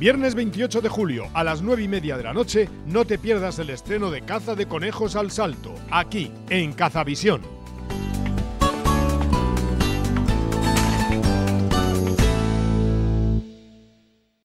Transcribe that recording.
Viernes 28 de julio a las 9 y media de la noche, no te pierdas el estreno de Caza de Conejos al Salto, aquí, en Cazavisión.